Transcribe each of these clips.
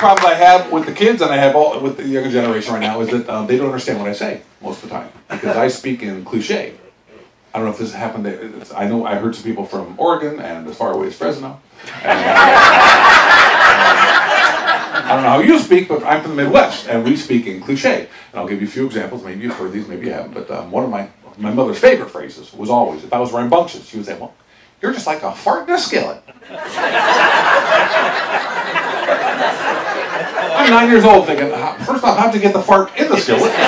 problems I have with the kids, and I have all with the younger generation right now, is that um, they don't understand what I say most of the time because I speak in cliche. I don't know if this happened. To, I know I heard some people from Oregon and as far away as Fresno. And, uh, I don't know how you speak, but I'm from the Midwest, and we speak in cliche. And I'll give you a few examples. Maybe you've heard these, maybe you haven't. But um, one of my my mother's favorite phrases was always, if I was rambunctious, she would say, "Well, you're just like a fart in a skillet." I'm nine years old, thinking, uh, first off, how'd you get the fart in the skillet? and,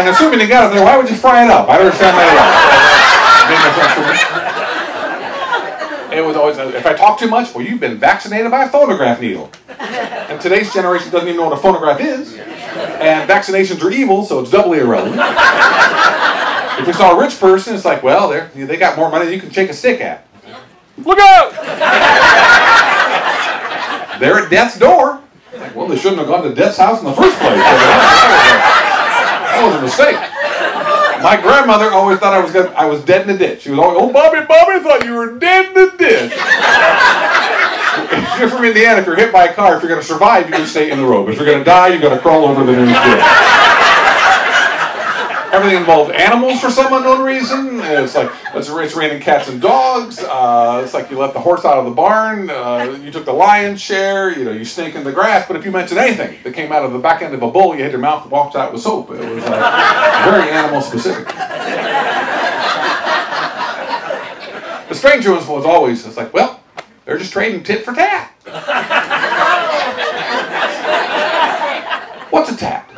and assuming you got it there, why would you fry it up? I don't understand that at all. It was always, if I talk too much, well, you've been vaccinated by a phonograph needle. And today's generation doesn't even know what a phonograph is. And vaccinations are evil, so it's doubly irrelevant. If you saw a rich person, it's like, well, they they got more money than you can shake a stick at. Look out! They're at death's door. Like, well, they shouldn't have gone to death's house in the first place. That was a mistake. My grandmother always thought I was gonna, I was dead in the ditch. She was always, oh, Bobby, Bobby, thought you were dead in the ditch. if you're from Indiana, if you're hit by a car, if you're going to survive, you can stay in the road. If you're going to die, you got to crawl over the nearest ditch. Everything involved animals for some unknown reason. It's like it's, it's raining cats and dogs. Uh, it's like you let the horse out of the barn. Uh, you took the lion's share. You know, you snake in the grass. But if you mentioned anything that came out of the back end of a bull, you had your mouth washed out with soap. It was uh, very animal specific. The stranger was, was always it's like, well, they're just trading tit for tat. What's a tat?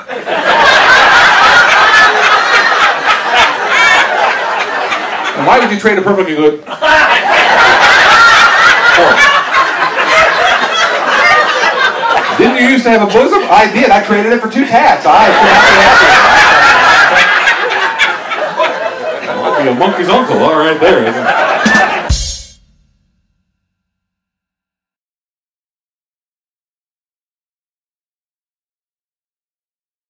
Why would you trade a perfectly good Didn't you used to have a bosom? I did. I traded it for two tats. I might be a monkey's uncle. All right, there.